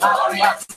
Glorious.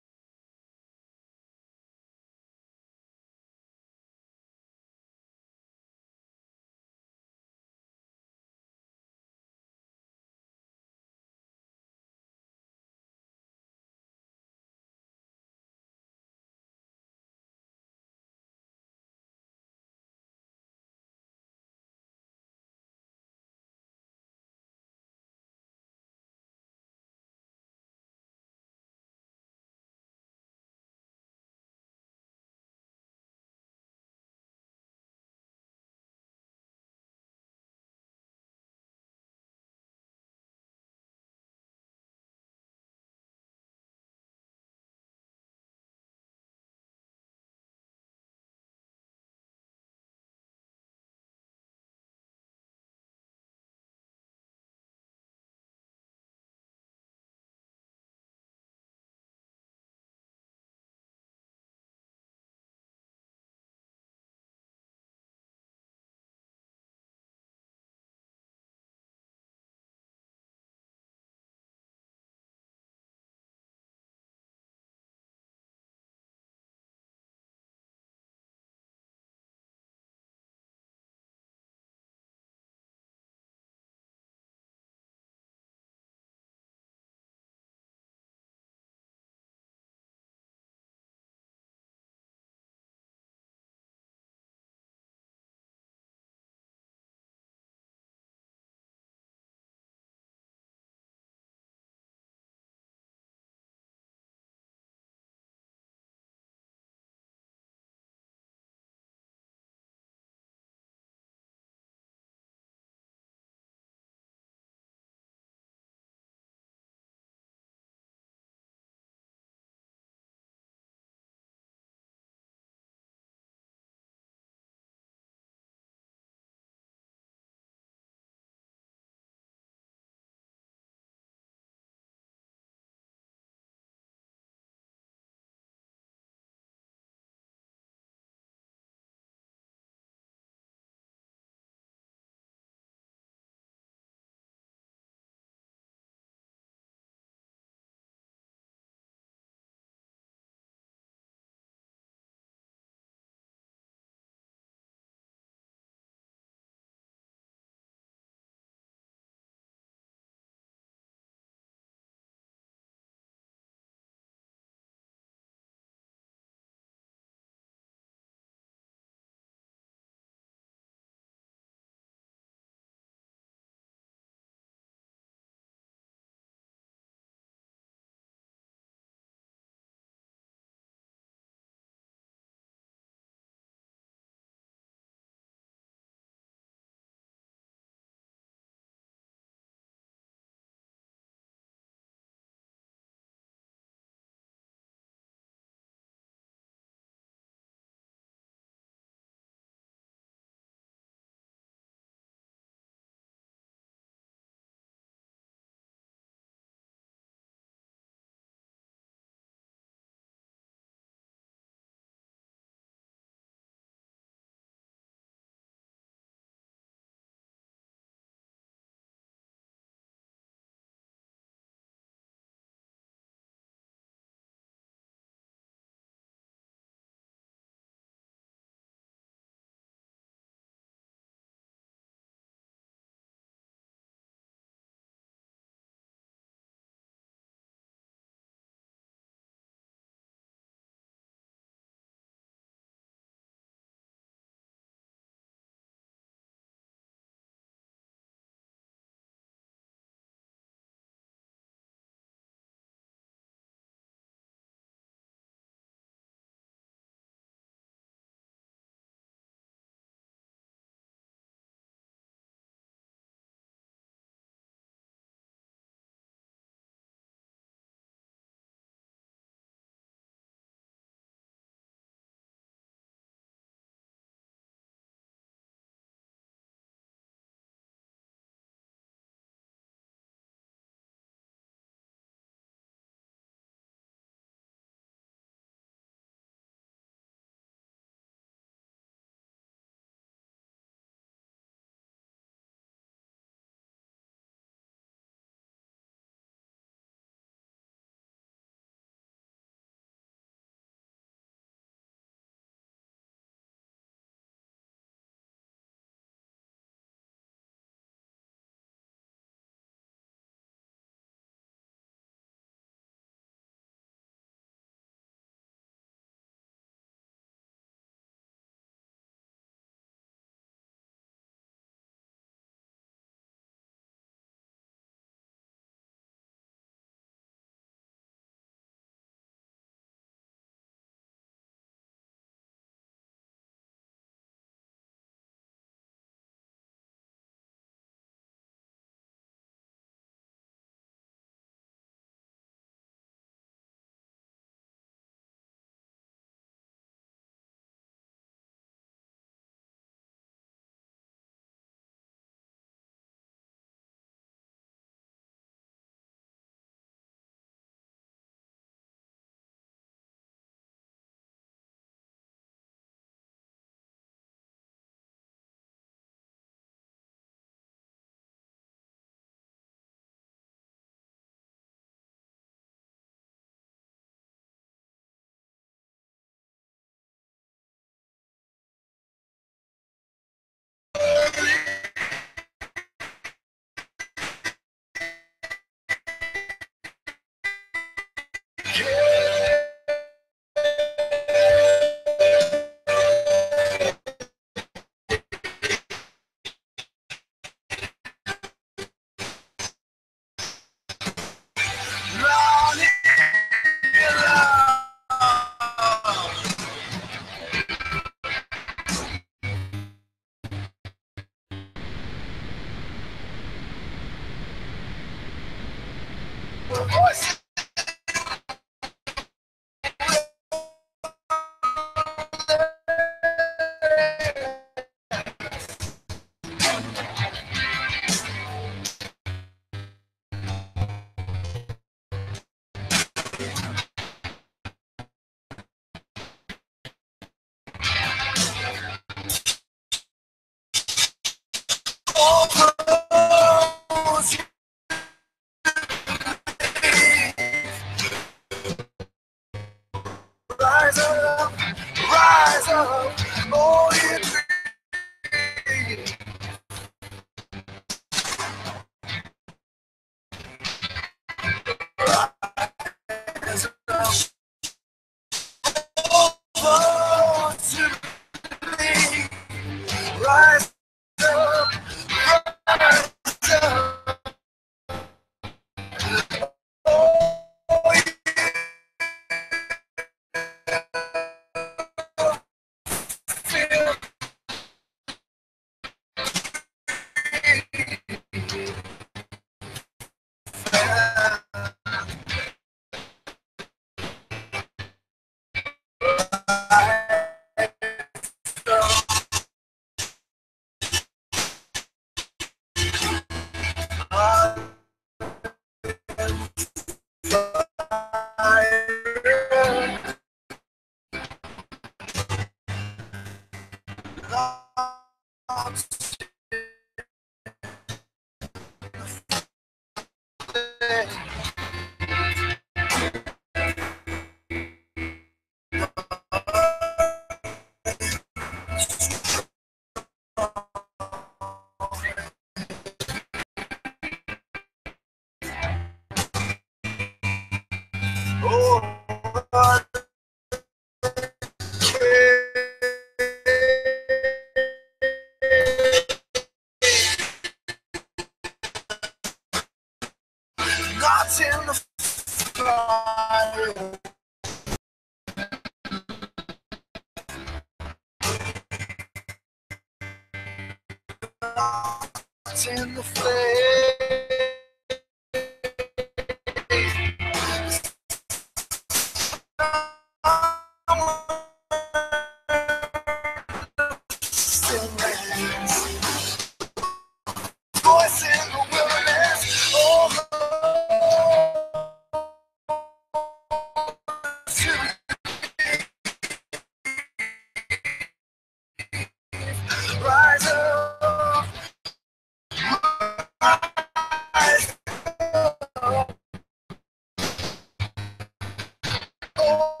Oh!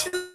to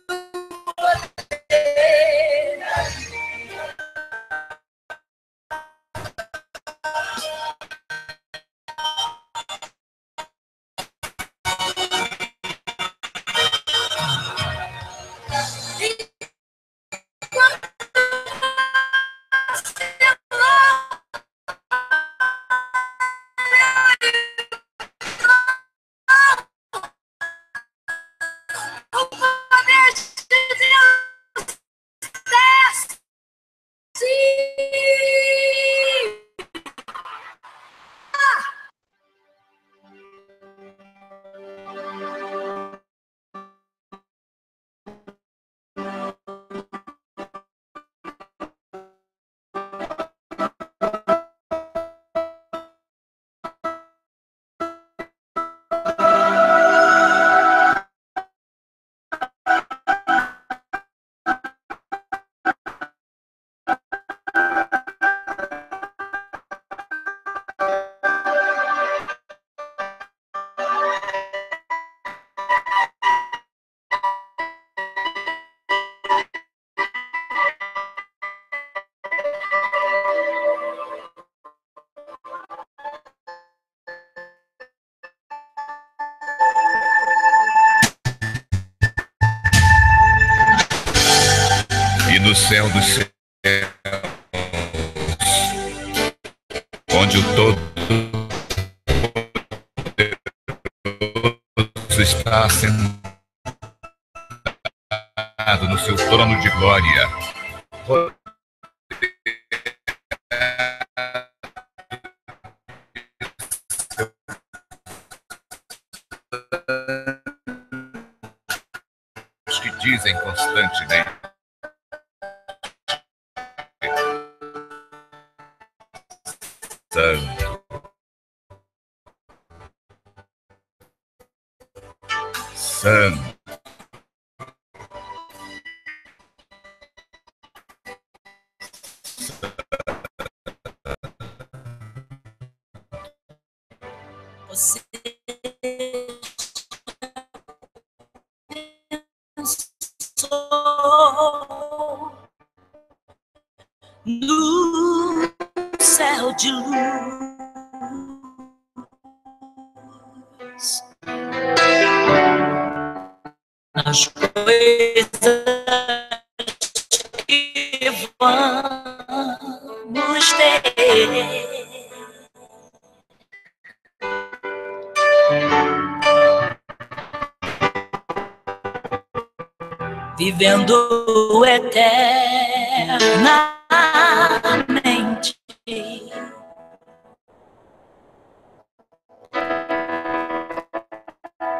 the Vivendo eternamente.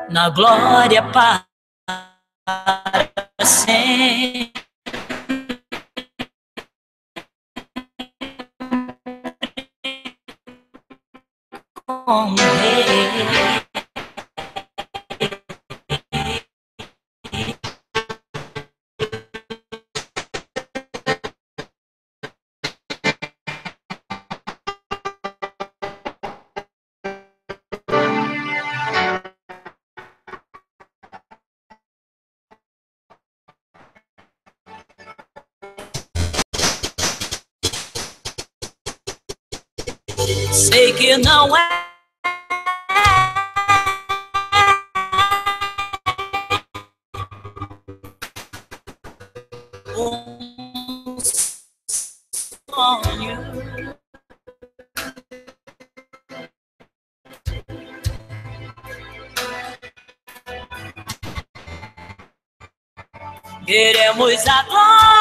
Na glória, para Queremos a glória.